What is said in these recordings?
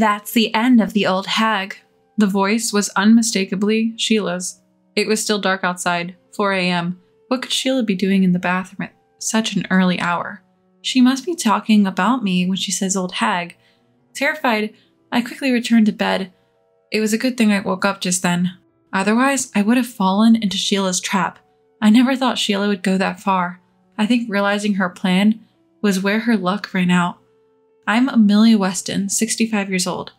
That's the end of the old hag. The voice was unmistakably Sheila's. It was still dark outside, 4 a.m. What could Sheila be doing in the bathroom at such an early hour? She must be talking about me when she says old hag. Terrified, I quickly returned to bed. It was a good thing I woke up just then. Otherwise, I would have fallen into Sheila's trap. I never thought Sheila would go that far. I think realizing her plan was where her luck ran out. I'm Amelia Weston, 65 years old.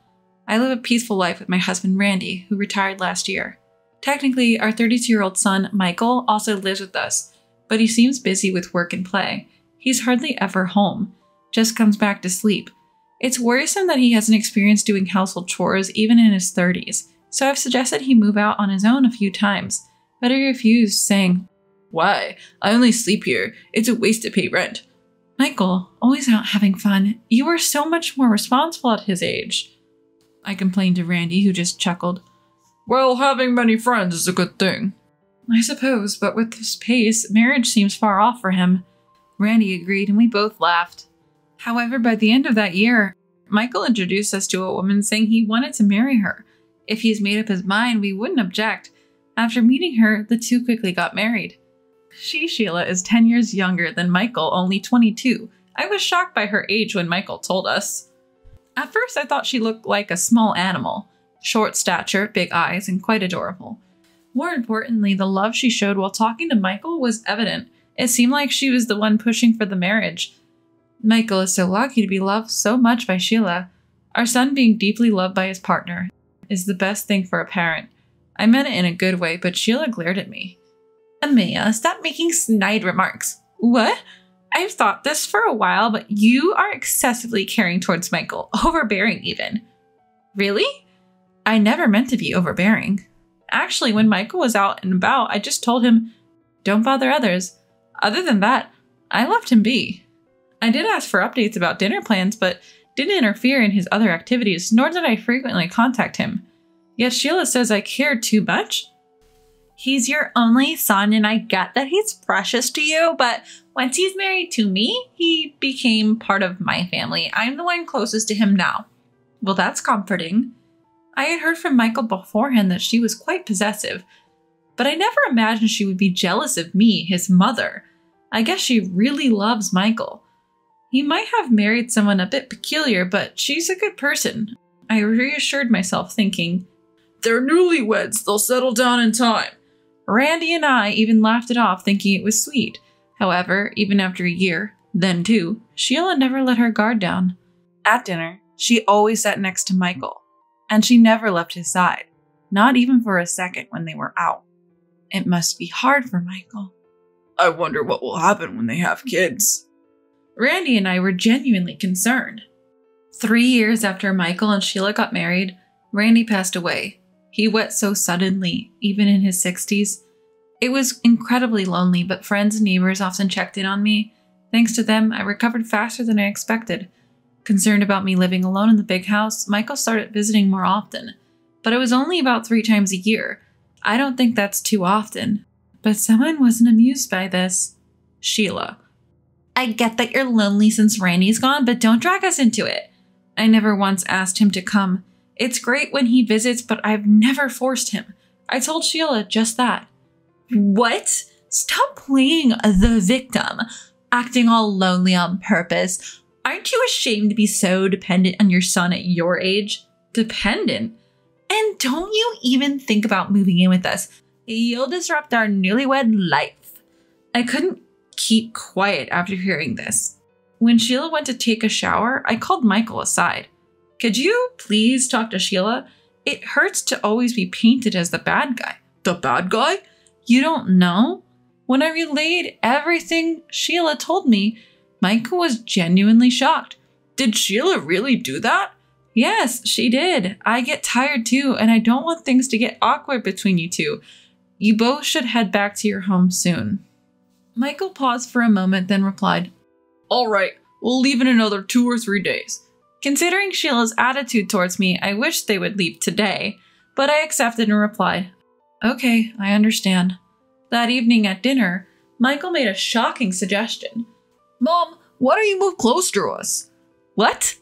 I live a peaceful life with my husband Randy, who retired last year. Technically, our 32 year old son, Michael, also lives with us, but he seems busy with work and play. He's hardly ever home, just comes back to sleep. It's worrisome that he hasn't experienced doing household chores even in his 30s, so I've suggested he move out on his own a few times, but he refused, saying, Why? I only sleep here. It's a waste to pay rent. Michael, always out having fun. You were so much more responsible at his age. I complained to Randy, who just chuckled. Well, having many friends is a good thing. I suppose, but with this pace, marriage seems far off for him. Randy agreed, and we both laughed. However, by the end of that year, Michael introduced us to a woman saying he wanted to marry her. If he's made up his mind, we wouldn't object. After meeting her, the two quickly got married. She, Sheila, is 10 years younger than Michael, only 22. I was shocked by her age when Michael told us. At first, I thought she looked like a small animal short stature, big eyes, and quite adorable. More importantly, the love she showed while talking to Michael was evident. It seemed like she was the one pushing for the marriage. Michael is so lucky to be loved so much by Sheila. Our son being deeply loved by his partner is the best thing for a parent. I meant it in a good way, but Sheila glared at me. Amelia, stop making snide remarks. What? I've thought this for a while, but you are excessively caring towards Michael, overbearing even. Really? I never meant to be overbearing. Actually, when Michael was out and about, I just told him, don't bother others. Other than that, I left him be. I did ask for updates about dinner plans, but didn't interfere in his other activities, nor did I frequently contact him. Yet Sheila says I cared too much. He's your only son, and I get that he's precious to you, but once he's married to me, he became part of my family. I'm the one closest to him now. Well, that's comforting. I had heard from Michael beforehand that she was quite possessive, but I never imagined she would be jealous of me, his mother. I guess she really loves Michael. He might have married someone a bit peculiar, but she's a good person. I reassured myself, thinking, They're newlyweds, they'll settle down in time. Randy and I even laughed it off, thinking it was sweet. However, even after a year, then two, Sheila never let her guard down. At dinner, she always sat next to Michael, and she never left his side, not even for a second when they were out. It must be hard for Michael. I wonder what will happen when they have kids. Randy and I were genuinely concerned. Three years after Michael and Sheila got married, Randy passed away. He went so suddenly, even in his 60s. It was incredibly lonely, but friends and neighbors often checked in on me. Thanks to them, I recovered faster than I expected. Concerned about me living alone in the big house, Michael started visiting more often. But it was only about three times a year. I don't think that's too often. But someone wasn't amused by this. Sheila. I get that you're lonely since Randy's gone, but don't drag us into it. I never once asked him to come. It's great when he visits, but I've never forced him. I told Sheila just that. What? Stop playing the victim, acting all lonely on purpose. Aren't you ashamed to be so dependent on your son at your age? Dependent? And don't you even think about moving in with us. You'll disrupt our newlywed life. I couldn't keep quiet after hearing this. When Sheila went to take a shower, I called Michael aside. Could you please talk to Sheila? It hurts to always be painted as the bad guy. The bad guy? You don't know? When I relayed everything Sheila told me, Michael was genuinely shocked. Did Sheila really do that? Yes, she did. I get tired too, and I don't want things to get awkward between you two. You both should head back to your home soon. Michael paused for a moment, then replied, All right, we'll leave in another two or three days. Considering Sheila's attitude towards me, I wished they would leave today, but I accepted and replied, Okay, I understand. That evening at dinner, Michael made a shocking suggestion. Mom, why don't you move closer to us? What?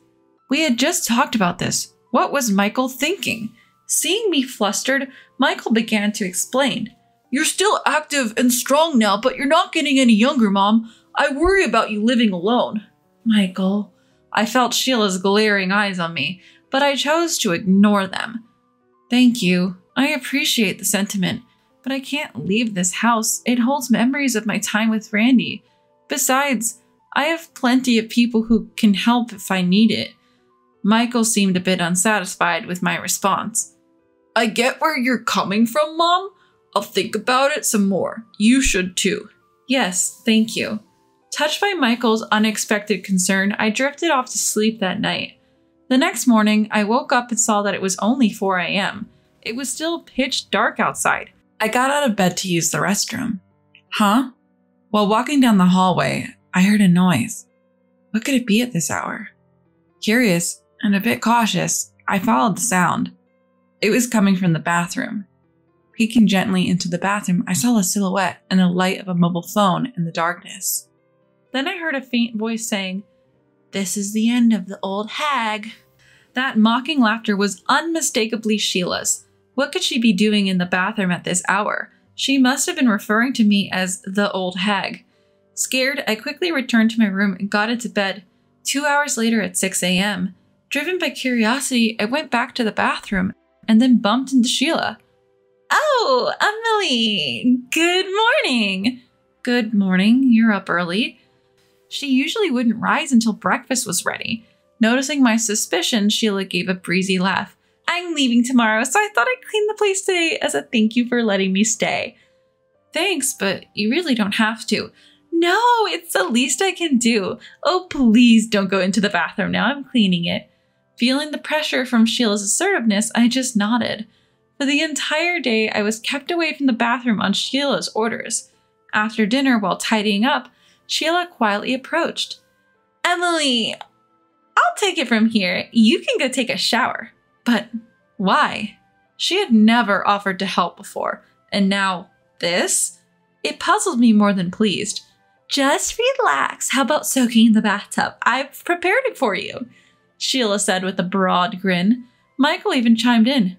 We had just talked about this. What was Michael thinking? Seeing me flustered, Michael began to explain. You're still active and strong now, but you're not getting any younger, Mom. I worry about you living alone. Michael. I felt Sheila's glaring eyes on me, but I chose to ignore them. Thank you. I appreciate the sentiment, but I can't leave this house. It holds memories of my time with Randy. Besides, I have plenty of people who can help if I need it. Michael seemed a bit unsatisfied with my response. I get where you're coming from, Mom. I'll think about it some more. You should too. Yes, thank you. Touched by Michael's unexpected concern, I drifted off to sleep that night. The next morning, I woke up and saw that it was only 4 a.m. It was still pitch dark outside. I got out of bed to use the restroom. Huh? While walking down the hallway, I heard a noise. What could it be at this hour? Curious and a bit cautious, I followed the sound. It was coming from the bathroom. Peeking gently into the bathroom, I saw a silhouette and the light of a mobile phone in the darkness. Then I heard a faint voice saying, This is the end of the old hag. That mocking laughter was unmistakably Sheila's. What could she be doing in the bathroom at this hour? She must have been referring to me as the old hag. Scared, I quickly returned to my room and got into bed. Two hours later at 6 a.m., driven by curiosity, I went back to the bathroom and then bumped into Sheila. Oh, Emily! Good morning! Good morning, you're up early. She usually wouldn't rise until breakfast was ready. Noticing my suspicion, Sheila gave a breezy laugh. I'm leaving tomorrow, so I thought I'd clean the place today as a thank you for letting me stay. Thanks, but you really don't have to. No, it's the least I can do. Oh, please don't go into the bathroom now. I'm cleaning it. Feeling the pressure from Sheila's assertiveness, I just nodded. For the entire day, I was kept away from the bathroom on Sheila's orders. After dinner, while tidying up, Sheila quietly approached. Emily, I'll take it from here. You can go take a shower. But why? She had never offered to help before, and now this? It puzzled me more than pleased. Just relax. How about soaking in the bathtub? I've prepared it for you, Sheila said with a broad grin. Michael even chimed in.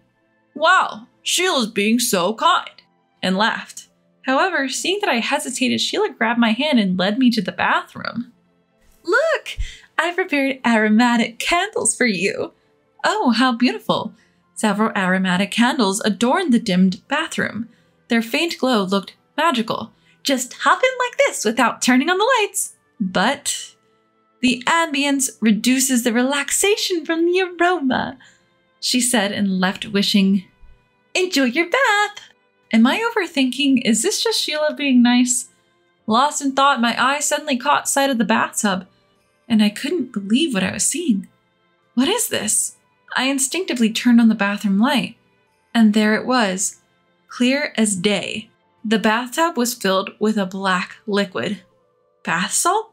Wow, Sheila's being so kind, and laughed. However, seeing that I hesitated, Sheila grabbed my hand and led me to the bathroom. Look, I prepared aromatic candles for you. Oh, how beautiful! Several aromatic candles adorned the dimmed bathroom. Their faint glow looked magical. Just hop in like this without turning on the lights. But the ambience reduces the relaxation from the aroma, she said and left wishing, Enjoy your bath! Am I overthinking? Is this just Sheila being nice? Lost in thought, my eye suddenly caught sight of the bathtub, and I couldn't believe what I was seeing. What is this? I instinctively turned on the bathroom light, and there it was, clear as day. The bathtub was filled with a black liquid. Bath salt?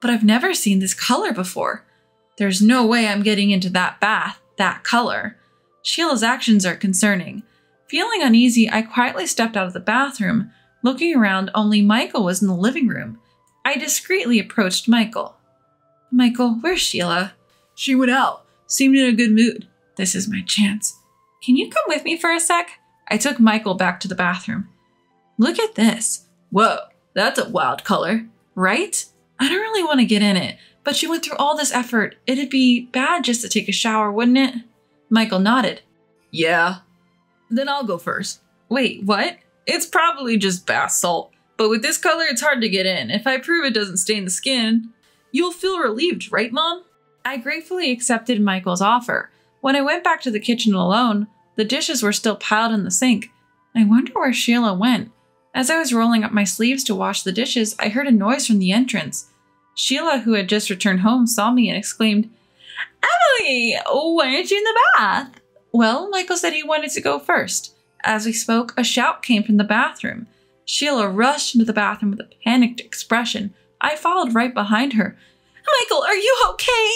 But I've never seen this color before. There's no way I'm getting into that bath, that color. Sheila's actions are concerning. Feeling uneasy, I quietly stepped out of the bathroom. Looking around, only Michael was in the living room. I discreetly approached Michael. Michael, where's Sheila? She went out. Seemed in a good mood. This is my chance. Can you come with me for a sec? I took Michael back to the bathroom. Look at this. Whoa, that's a wild color, right? I don't really want to get in it, but she went through all this effort. It'd be bad just to take a shower, wouldn't it? Michael nodded. Yeah. Then I'll go first. Wait, what? It's probably just bath salt, but with this color, it's hard to get in. If I prove it doesn't stain the skin, you'll feel relieved, right, Mom? I gratefully accepted Michael's offer. When I went back to the kitchen alone, the dishes were still piled in the sink. I wonder where Sheila went. As I was rolling up my sleeves to wash the dishes, I heard a noise from the entrance. Sheila, who had just returned home, saw me and exclaimed, Emily, why aren't you in the bath? Well, Michael said he wanted to go first. As we spoke, a shout came from the bathroom. Sheila rushed into the bathroom with a panicked expression. I followed right behind her. Michael, are you okay?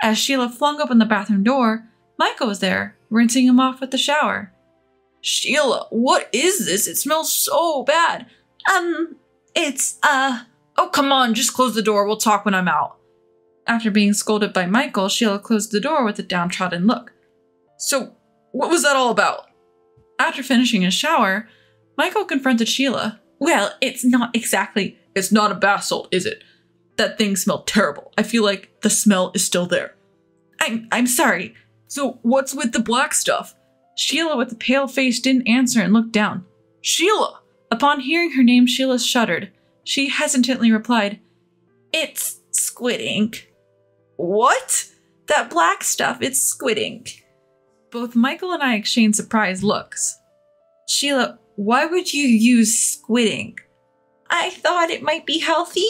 As Sheila flung open the bathroom door, Michael was there, rinsing him off with the shower. Sheila, what is this? It smells so bad. Um, it's, uh, oh, come on, just close the door. We'll talk when I'm out. After being scolded by Michael, Sheila closed the door with a downtrodden look. So, what was that all about? After finishing his shower, Michael confronted Sheila. Well, it's not exactly. It's not a bath salt, is it? That thing smelled terrible. I feel like the smell is still there. I'm I'm sorry. So, what's with the black stuff? Sheila, with a pale face, didn't answer and looked down. Sheila! Upon hearing her name, Sheila shuddered. She hesitantly replied, It's squid ink. What? That black stuff, it's squid ink. Both Michael and I exchanged surprised looks. Sheila, why would you use squid ink? I thought it might be healthy,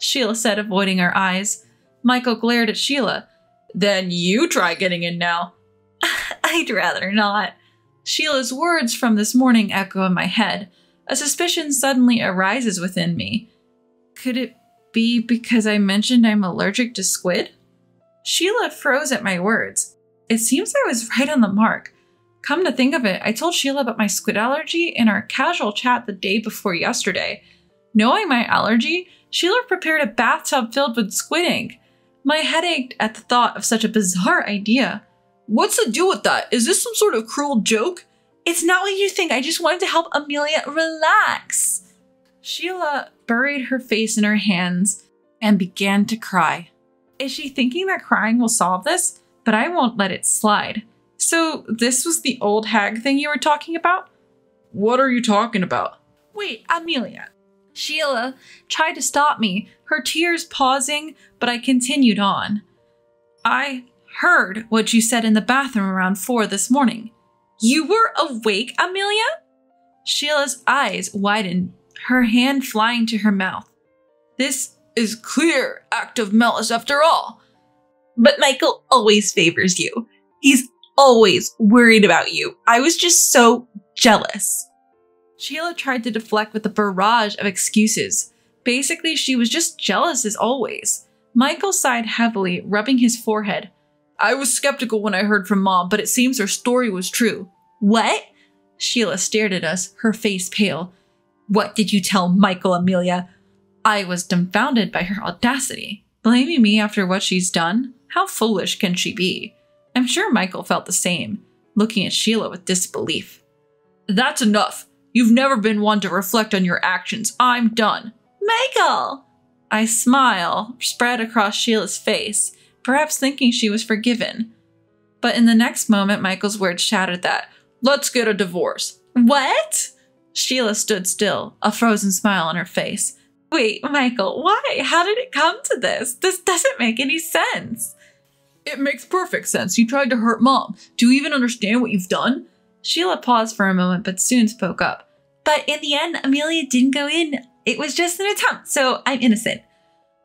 Sheila said, avoiding our eyes. Michael glared at Sheila. Then you try getting in now. I'd rather not. Sheila's words from this morning echo in my head. A suspicion suddenly arises within me. Could it be because I mentioned I'm allergic to squid? Sheila froze at my words. It seems I was right on the mark. Come to think of it, I told Sheila about my squid allergy in our casual chat the day before yesterday. Knowing my allergy, Sheila prepared a bathtub filled with squid ink. My head ached at the thought of such a bizarre idea. What's the deal with that? Is this some sort of cruel joke? It's not what you think. I just wanted to help Amelia relax. Sheila buried her face in her hands and began to cry. Is she thinking that crying will solve this? But I won't let it slide. So, this was the old hag thing you were talking about? What are you talking about? Wait, Amelia. Sheila tried to stop me, her tears pausing, but I continued on. I heard what you said in the bathroom around four this morning. You were awake, Amelia? Sheila's eyes widened, her hand flying to her mouth. This is clear act of malice after all. But Michael always favors you. He's always worried about you. I was just so jealous. Sheila tried to deflect with a barrage of excuses. Basically, she was just jealous as always. Michael sighed heavily, rubbing his forehead. I was skeptical when I heard from Mom, but it seems her story was true. What? Sheila stared at us, her face pale. What did you tell Michael, Amelia? I was dumbfounded by her audacity. Blaming me after what she's done? How foolish can she be? I'm sure Michael felt the same, looking at Sheila with disbelief. That's enough. You've never been one to reflect on your actions. I'm done. Michael! I smile spread across Sheila's face, perhaps thinking she was forgiven. But in the next moment, Michael's words shattered that. Let's get a divorce. What? Sheila stood still, a frozen smile on her face. Wait, Michael, why? How did it come to this? This doesn't make any sense. It makes perfect sense. You tried to hurt mom. Do you even understand what you've done? Sheila paused for a moment but soon spoke up. But in the end, Amelia didn't go in. It was just an attempt, so I'm innocent.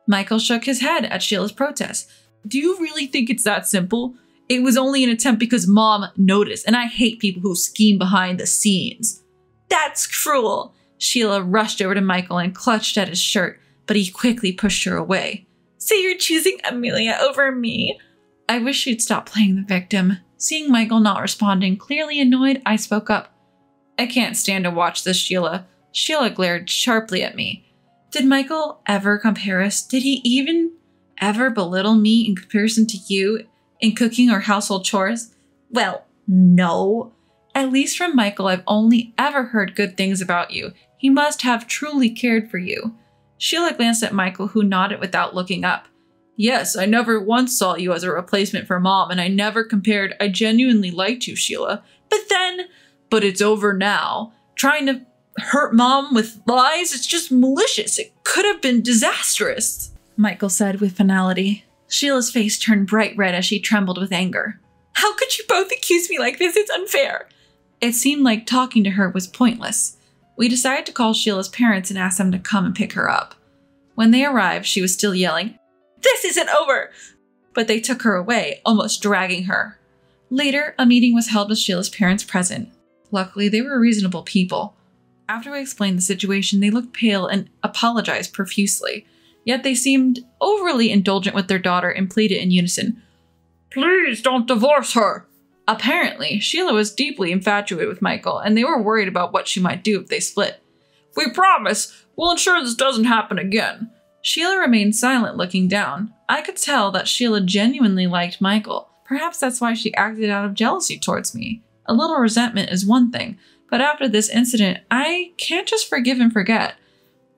Michael shook his head at Sheila's protest. Do you really think it's that simple? It was only an attempt because mom noticed, and I hate people who scheme behind the scenes. That's cruel. Sheila rushed over to Michael and clutched at his shirt, but he quickly pushed her away. So you're choosing Amelia over me? I wish she'd stop playing the victim. Seeing Michael not responding, clearly annoyed, I spoke up. I can't stand to watch this, Sheila. Sheila glared sharply at me. Did Michael ever compare us? Did he even ever belittle me in comparison to you in cooking or household chores? Well, no. At least from Michael, I've only ever heard good things about you. He must have truly cared for you. Sheila glanced at Michael, who nodded without looking up. Yes, I never once saw you as a replacement for mom, and I never compared. I genuinely liked you, Sheila. But then. But it's over now. Trying to hurt mom with lies, it's just malicious. It could have been disastrous, Michael said with finality. Sheila's face turned bright red as she trembled with anger. How could you both accuse me like this? It's unfair. It seemed like talking to her was pointless. We decided to call Sheila's parents and ask them to come and pick her up. When they arrived, she was still yelling, This isn't over! But they took her away, almost dragging her. Later, a meeting was held with Sheila's parents present. Luckily, they were reasonable people. After I explained the situation, they looked pale and apologized profusely. Yet they seemed overly indulgent with their daughter and pleaded in unison, Please don't divorce her! Apparently, Sheila was deeply infatuated with Michael, and they were worried about what she might do if they split. We promise we'll ensure this doesn't happen again. Sheila remained silent, looking down. I could tell that Sheila genuinely liked Michael. Perhaps that's why she acted out of jealousy towards me. A little resentment is one thing, but after this incident, I can't just forgive and forget.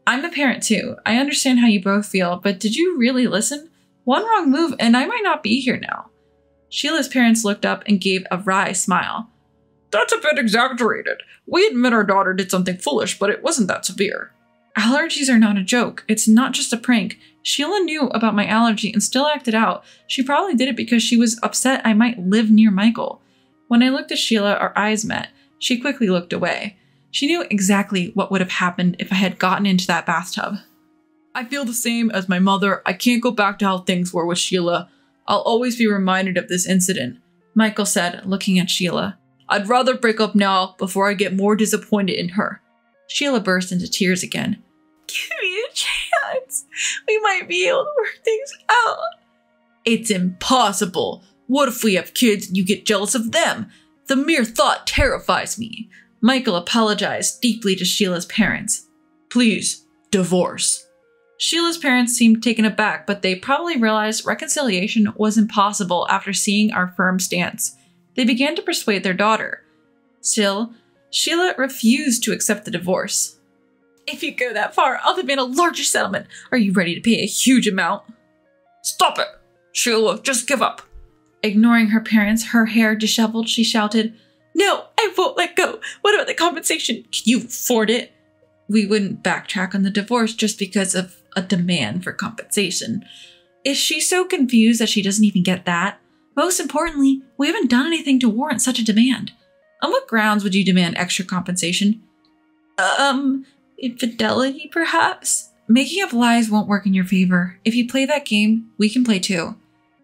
I'm a parent too. I understand how you both feel, but did you really listen? One wrong move, and I might not be here now. Sheila's parents looked up and gave a wry smile. That's a bit exaggerated. We admit our daughter did something foolish, but it wasn't that severe. Allergies are not a joke. It's not just a prank. Sheila knew about my allergy and still acted out. She probably did it because she was upset I might live near Michael. When I looked at Sheila, our eyes met. She quickly looked away. She knew exactly what would have happened if I had gotten into that bathtub. I feel the same as my mother. I can't go back to how things were with Sheila. I'll always be reminded of this incident, Michael said, looking at Sheila. I'd rather break up now before I get more disappointed in her. Sheila burst into tears again. Give me a chance. We might be able to work things out. It's impossible. What if we have kids and you get jealous of them? The mere thought terrifies me. Michael apologized deeply to Sheila's parents. Please, divorce. Sheila's parents seemed taken aback, but they probably realized reconciliation was impossible after seeing our firm stance. They began to persuade their daughter. Still, Sheila refused to accept the divorce. If you go that far, I'll demand a larger settlement. Are you ready to pay a huge amount? Stop it! Sheila, just give up. Ignoring her parents, her hair disheveled, she shouted, No, I won't let go. What about the compensation? Can you afford it? We wouldn't backtrack on the divorce just because of a demand for compensation. Is she so confused that she doesn't even get that? Most importantly, we haven't done anything to warrant such a demand. On what grounds would you demand extra compensation? Um, infidelity, perhaps? Making up lies won't work in your favor. If you play that game, we can play too.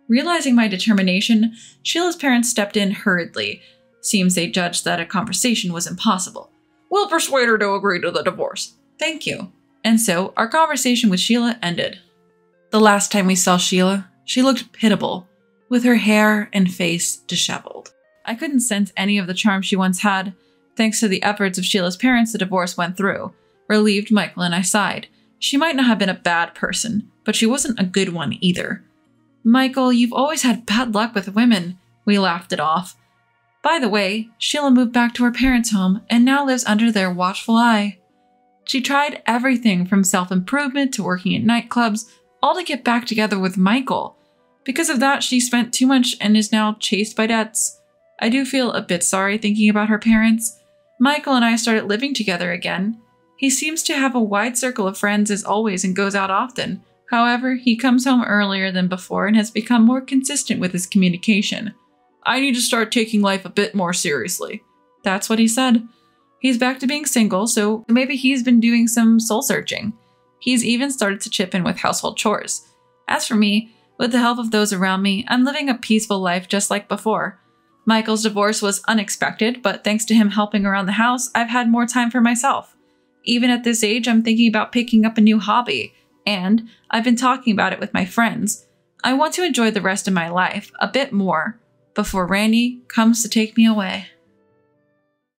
Realizing my determination, Sheila's parents stepped in hurriedly. Seems they judged that a conversation was impossible. We'll persuade her to agree to the divorce. Thank you. And so our conversation with Sheila ended. The last time we saw Sheila, she looked pitiable, with her hair and face disheveled. I couldn't sense any of the charm she once had. Thanks to the efforts of Sheila's parents, the divorce went through. Relieved, Michael and I sighed. She might not have been a bad person, but she wasn't a good one either. Michael, you've always had bad luck with women. We laughed it off. By the way, Sheila moved back to her parents' home and now lives under their watchful eye. She tried everything from self improvement to working at nightclubs, all to get back together with Michael. Because of that, she spent too much and is now chased by debts. I do feel a bit sorry thinking about her parents. Michael and I started living together again. He seems to have a wide circle of friends as always and goes out often. However, he comes home earlier than before and has become more consistent with his communication. I need to start taking life a bit more seriously. That's what he said. He's back to being single, so maybe he's been doing some soul searching. He's even started to chip in with household chores. As for me, with the help of those around me, I'm living a peaceful life just like before. Michael's divorce was unexpected, but thanks to him helping around the house, I've had more time for myself. Even at this age, I'm thinking about picking up a new hobby, and I've been talking about it with my friends. I want to enjoy the rest of my life a bit more before Randy comes to take me away.